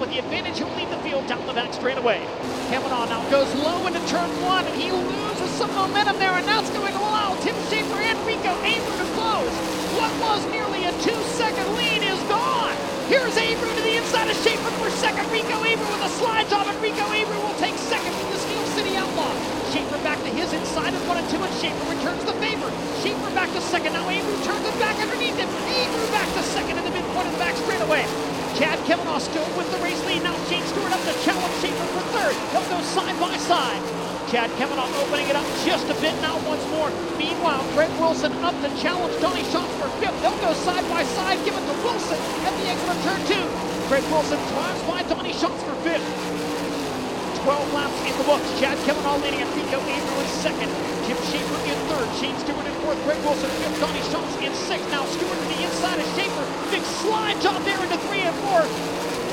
advantage. He'll lead the field down the back straightaway. Kavanaugh now goes low into turn one, and he loses some momentum there, and that's going to allow Tim Shaffer and Rico Abreu to close. What was nearly a two-second lead is gone. Here's Abreu to the inside of Shaffer for second. Rico Abreu with a slide job, and Rico Abreu will take second from the Steel City Outlaw. Shaffer back to his inside of one and two, and Shaffer returns the favor. Shaffer back to second. Now Abreu turns it back underneath him. Abreu back to second in the midpoint of the back straightaway. Kavanaugh still with the race lead. Now Shane Stewart up to challenge Shaffer for third. They'll go side by side. Chad Kavanaugh opening it up just a bit now once more. Meanwhile, Greg Wilson up to challenge Donny Schatz for fifth. They'll go side by side, give it to Wilson at the exit of turn two. Greg Wilson drives by Donny Schatz for fifth. 12 laps in the books. Chad Kavanaugh leading Enrico Abreu in second. Tim Shaffer in third. Shane Stewart in fourth. Greg Wilson fifth. Donny Schatz in sixth. Now Stewart to the inside of Shaffer. Big slide job there into three and four.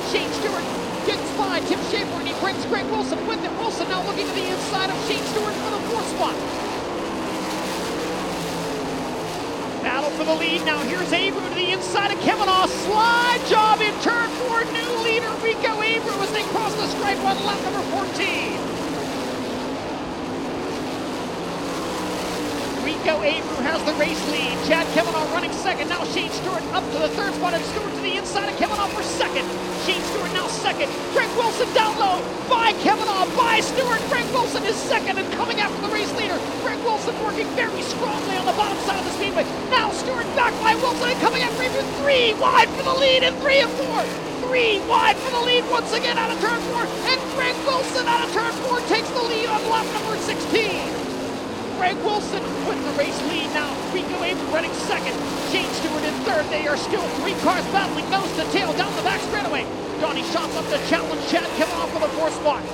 Shane Stewart gets by Tim Shaffer and he brings Greg Wilson with him. Wilson now looking to the inside of Shane Stewart for the fourth spot. Battle for the lead. Now here's Abreu to the inside of Kavanaugh. Slide job in turn four. New as they cross stripe on lap number 14. Rico Abreu has the race lead. Chad Kavanaugh running second. Now Shane Stewart up to the third spot and Stewart to the inside of Kavanaugh for second. Shane Stewart now second. Greg Wilson down low by Kavanaugh, by Stewart. Greg Wilson is second and coming after the race leader. Greg Wilson working very strongly on the bottom side of the speedway. Now Stewart back by Wilson and coming after Abreu. Three wide for the lead and three and four. Three wide for the lead once again out of turn four. And Greg Wilson out of turn four takes the lead on lap number 16. Greg Wilson with the race lead now. Rico Abreu running second. Shane Stewart in third. They are still three cars battling nose to tail down the back straightaway. Donny Schatz up to challenge Chad Kavanaugh for the fourth spot.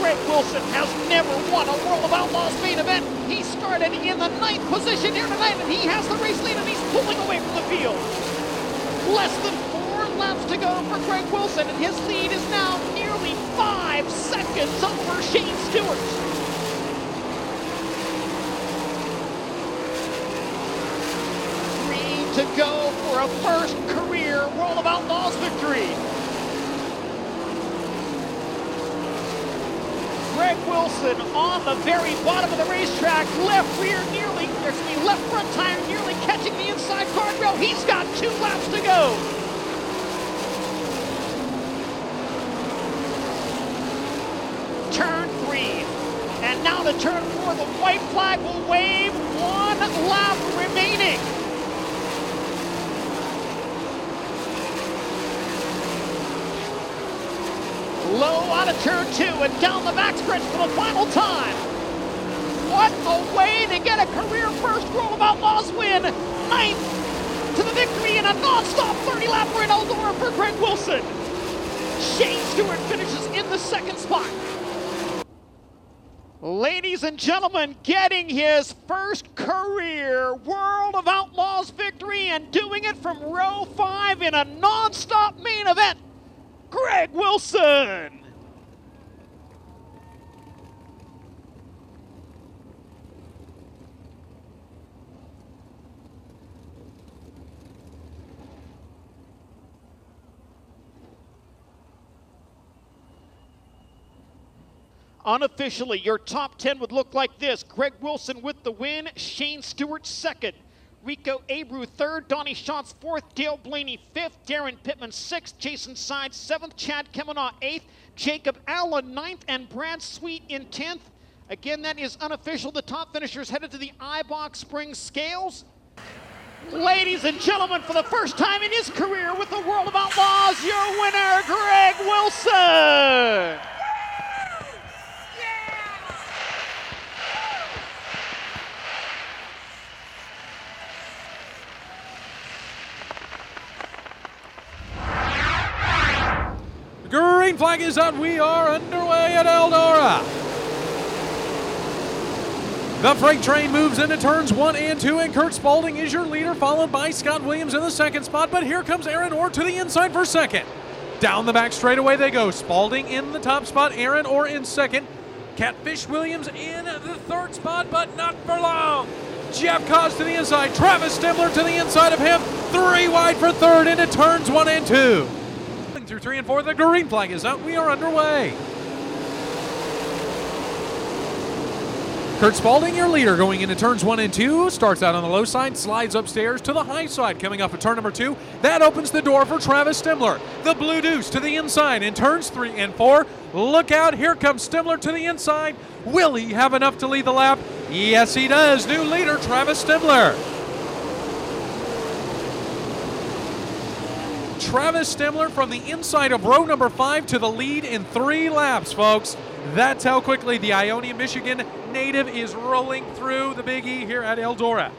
Greg Wilson has never won a World of Outlaws main event. He started in the ninth position here tonight, and he has the race lead, and he's pulling away from the field. Less than four laps to go for Greg Wilson, and his lead is now nearly five seconds over Shane Stewart. Three to go for a first career World of Outlaws victory. Greg Wilson on the very bottom of the racetrack, left rear nearly, excuse me, left front tire nearly catching the inside guardrail. He's got two laps to go. Turn three. And now to turn four, the white flag will wave. One lap remaining. Low out of turn two and down the backstretch for the final time. What a way to get a career first World of Outlaws win. Ninth to the victory in a non-stop 30-lapper in Eldora for Greg Wilson. Shane Stewart finishes in the second spot. Ladies and gentlemen, getting his first career World of Outlaws victory and doing it from row five in a non-stop main event. Greg Wilson. Unofficially, your top 10 would look like this Greg Wilson with the win, Shane Stewart second. Rico Abreu third, Donny Schatz fourth, Dale Blaney fifth, Daryn Pittman sixth, Jason Sides seventh, Chad Kavanaugh eighth, Jacob Allen ninth, and Brad Sweet in tenth. Again, that is unofficial. The top finishers headed to the iBox Spring Scales. Ladies and gentlemen, for the first time in his career with the World of Outlaws, your winner, Greg Wilson. Green flag is out. We are underway at Eldora. The freight train moves into turns one and two, and Kurt Spalding is your leader, followed by Scott Williams in the second spot. But here comes Aaron Orr to the inside for second. Down the back straightaway they go. Spalding in the top spot, Aaron Orr in second. Catfish Williams in the third spot, but not for long. Jeff Cos to the inside, Travis Stimler to the inside of him. Three wide for third into turns one and two through three and four. The green flag is up. We are underway. Kurt Spalding, your leader, going into turns one and two. Starts out on the low side, slides upstairs to the high side. Coming up at turn number two, that opens the door for Travis Stimler. The Blue Deuce to the inside in turns three and four. Look out, here comes Stimler to the inside. Will he have enough to lead the lap? Yes, he does. New leader, Travis Stimler. Travis Stimler from the inside of row number five to the lead in three laps, folks. That's how quickly the Ionia, Michigan native is rolling through the Big E here at Eldora.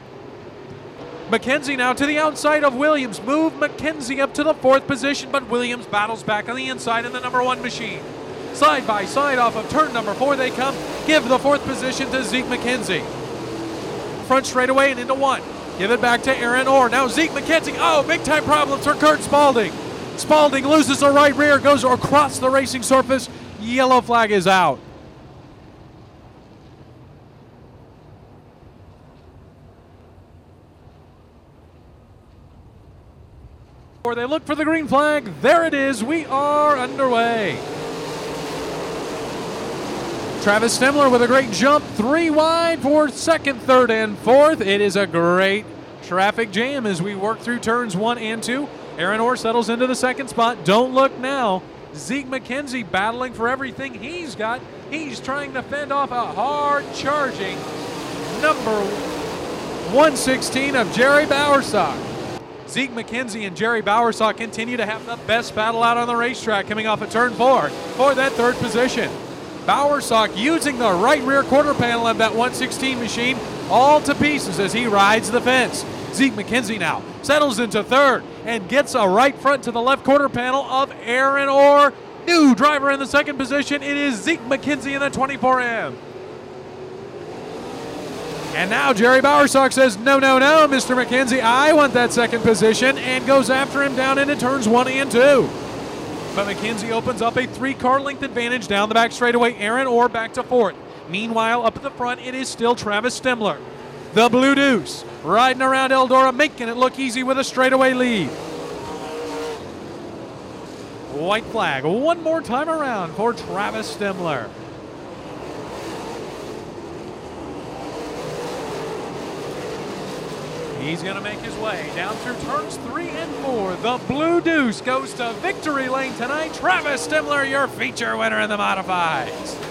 McKenzie now to the outside of Williams. Move McKenzie up to the fourth position, but Williams battles back on the inside in the number one machine. Side by side off of turn number four they come. Give the fourth position to Zeke McKenzie. Front straightaway and into one. Give it back to Aaron Orr. Now Zeke McKenzie. Oh, big time problems for Kurt Spalding. Spalding loses the right rear, goes across the racing surface. Yellow flag is out. They look for the green flag. There it is. We are underway. Travis Stimler with a great jump, three wide for second, third, and fourth. It is a great traffic jam as we work through turns one and two. Aaron Orr settles into the second spot. Don't look now. Zeke McKenzie battling for everything he's got. He's trying to fend off a hard charging number 116 of Jerry Bowersock. Zeke McKenzie and Jerry Bowersock continue to have the best battle out on the racetrack coming off of turn four for that third position. Bowersock using the right rear quarter panel of that 116 machine all to pieces as he rides the fence. Zeke McKenzie now settles into third and gets a right front to the left quarter panel of Aaron Orr. New driver in the second position. It is Zeke McKenzie in the 24M. And now Jerry Bowersock says, No, no, no, Mr. McKenzie, I want that second position, and goes after him down into turns one and two. But McKenzie opens up a three car length advantage down the back straightaway. Aaron Orr back to fourth. Meanwhile, up at the front, it is still Travis Stimler. The Blue Deuce riding around Eldora, making it look easy with a straightaway lead. White flag one more time around for Travis Stimler. He's going to make his way down through turns three and four. The Blue Deuce goes to victory lane tonight. Travis Stimler, your feature winner in the modifieds.